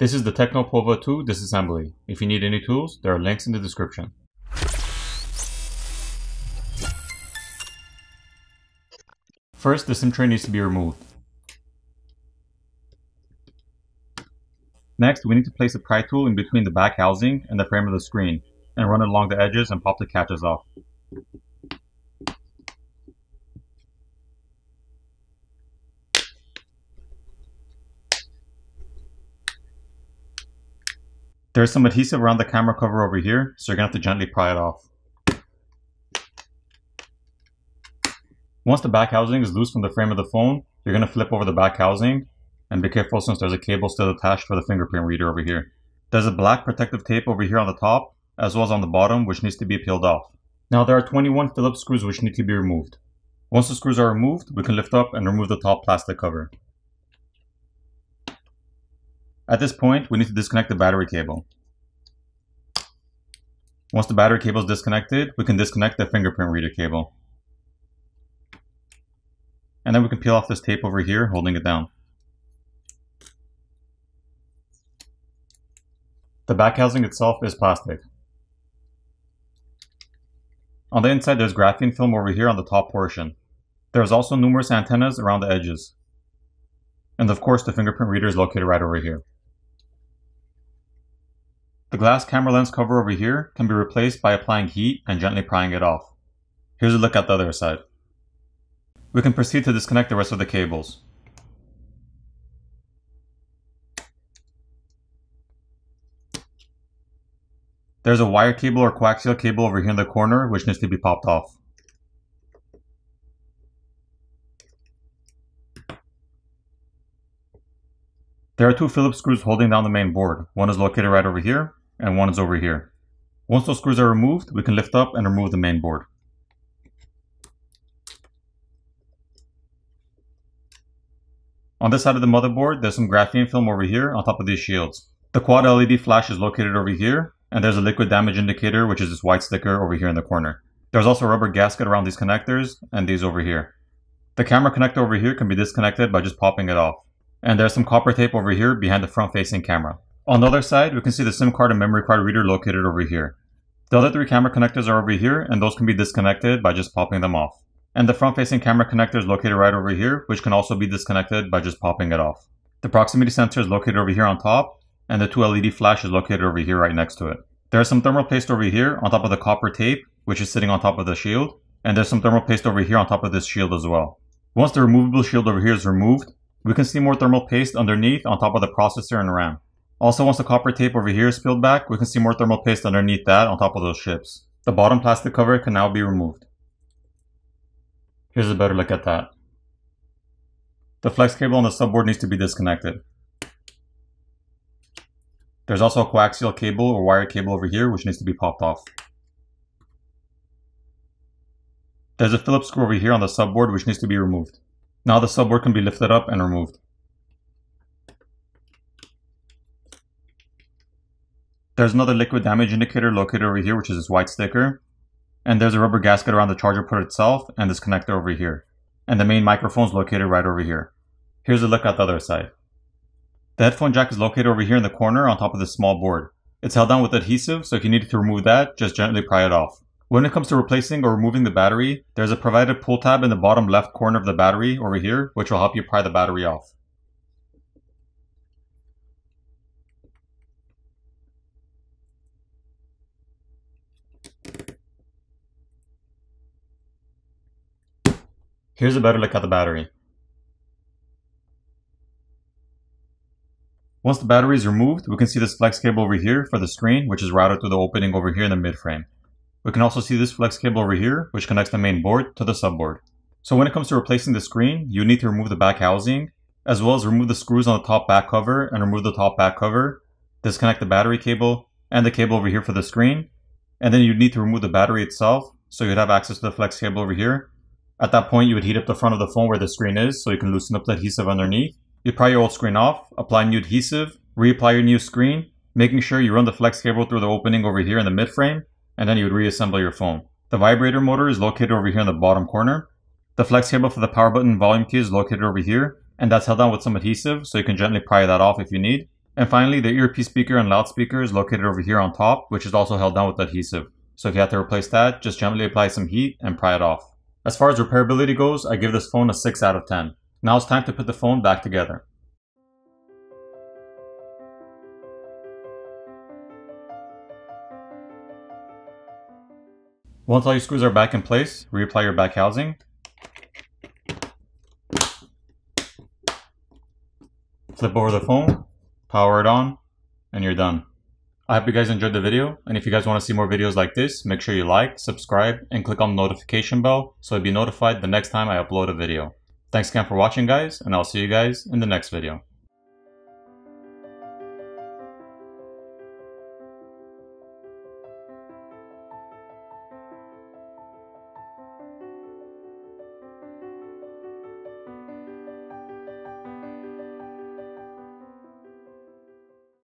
This is the Tecno Pova 2 disassembly. If you need any tools, there are links in the description. First, the SIM tray needs to be removed. Next, we need to place a pry tool in between the back housing and the frame of the screen, and run it along the edges and pop the catches off. There's some adhesive around the camera cover over here, so you're to have to gently pry it off. Once the back housing is loose from the frame of the phone, you're to flip over the back housing, and be careful since there's a cable still attached for the fingerprint reader over here. There's a black protective tape over here on the top, as well as on the bottom, which needs to be peeled off. Now there are 21 Phillips screws which need to be removed. Once the screws are removed, we can lift up and remove the top plastic cover. At this point, we need to disconnect the battery cable. Once the battery cable is disconnected, we can disconnect the fingerprint reader cable. And then we can peel off this tape over here, holding it down. The back housing itself is plastic. On the inside, there's graphene film over here on the top portion. There's also numerous antennas around the edges. And of course, the fingerprint reader is located right over here. The glass camera lens cover over here can be replaced by applying heat and gently prying it off. Here's a look at the other side. We can proceed to disconnect the rest of the cables. There's a wire cable or coaxial cable over here in the corner which needs to be popped off. There are two Phillips screws holding down the main board. One is located right over here and one is over here. Once those screws are removed, we can lift up and remove the main board. On this side of the motherboard, there's some graphene film over here on top of these shields. The quad LED flash is located over here, and there's a liquid damage indicator, which is this white sticker over here in the corner. There's also a rubber gasket around these connectors, and these over here. The camera connector over here can be disconnected by just popping it off. And there's some copper tape over here behind the front-facing camera. On the other side, we can see the SIM card and memory card reader located over here. The other three camera connectors are over here, and those can be disconnected by just popping them off. And the front-facing camera connector is located right over here, which can also be disconnected by just popping it off. The proximity sensor is located over here on top, and the two LED flash is located over here right next to it. There's some thermal paste over here on top of the copper tape, which is sitting on top of the shield, and there's some thermal paste over here on top of this shield as well. Once the removable shield over here is removed, we can see more thermal paste underneath on top of the processor and RAM. Also, once the copper tape over here is peeled back, we can see more thermal paste underneath that on top of those chips. The bottom plastic cover can now be removed. Here's a better look at that. The flex cable on the subboard needs to be disconnected. There's also a coaxial cable or wire cable over here which needs to be popped off. There's a Phillips screw over here on the subboard which needs to be removed. Now the subboard can be lifted up and removed. There's another liquid damage indicator located over here, which is this white sticker. And there's a rubber gasket around the charger port itself and this connector over here. And the main microphone is located right over here. Here's a look at the other side. The headphone jack is located over here in the corner on top of this small board. It's held down with adhesive, so if you need to remove that, just gently pry it off. When it comes to replacing or removing the battery, there's a provided pull tab in the bottom left corner of the battery over here, which will help you pry the battery off. Here's a better look at the battery. Once the battery is removed, we can see this flex cable over here for the screen, which is routed through the opening over here in the mid-frame. We can also see this flex cable over here, which connects the main board to the subboard. So when it comes to replacing the screen, you need to remove the back housing, as well as remove the screws on the top back cover and remove the top back cover, disconnect the battery cable and the cable over here for the screen, and then you'd need to remove the battery itself, so you'd have access to the flex cable over here, at that point, you would heat up the front of the phone where the screen is so you can loosen up the adhesive underneath. You pry your old screen off, apply new adhesive, reapply your new screen, making sure you run the flex cable through the opening over here in the mid frame, and then you would reassemble your phone. The vibrator motor is located over here in the bottom corner. The flex cable for the power button volume key is located over here, and that's held down with some adhesive so you can gently pry that off if you need. And finally, the earpiece speaker and loudspeaker is located over here on top, which is also held down with adhesive. So if you have to replace that, just gently apply some heat and pry it off. As far as repairability goes, I give this phone a 6 out of 10. Now it's time to put the phone back together. Once all your screws are back in place, reapply your back housing. Flip over the phone, power it on, and you're done. I hope you guys enjoyed the video, and if you guys want to see more videos like this, make sure you like, subscribe, and click on the notification bell so you'll be notified the next time I upload a video. Thanks again for watching guys, and I'll see you guys in the next video.